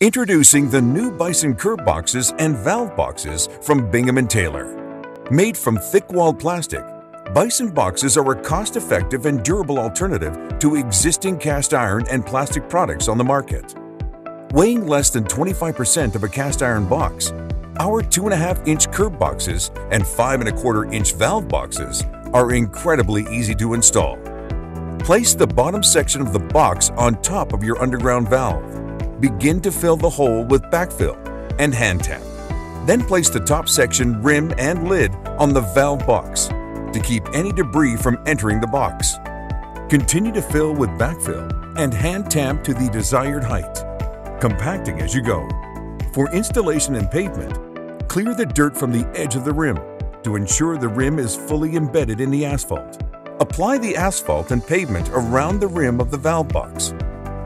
Introducing the new Bison curb boxes and valve boxes from Bingham & Taylor. Made from thick-walled plastic, Bison boxes are a cost-effective and durable alternative to existing cast iron and plastic products on the market. Weighing less than 25% of a cast iron box, our 2.5-inch curb boxes and 5 and a quarter inch valve boxes are incredibly easy to install. Place the bottom section of the box on top of your underground valve begin to fill the hole with backfill and hand tap. Then place the top section, rim, and lid on the valve box to keep any debris from entering the box. Continue to fill with backfill and hand tap to the desired height, compacting as you go. For installation and pavement, clear the dirt from the edge of the rim to ensure the rim is fully embedded in the asphalt. Apply the asphalt and pavement around the rim of the valve box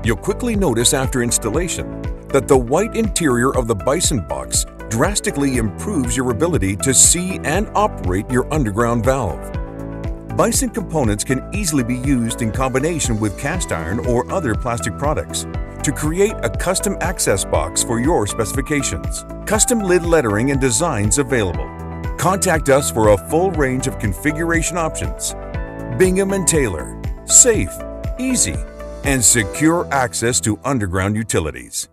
You'll quickly notice after installation that the white interior of the Bison box drastically improves your ability to see and operate your underground valve. Bison components can easily be used in combination with cast iron or other plastic products to create a custom access box for your specifications. Custom lid lettering and designs available. Contact us for a full range of configuration options. Bingham & Taylor. Safe, easy, and secure access to underground utilities.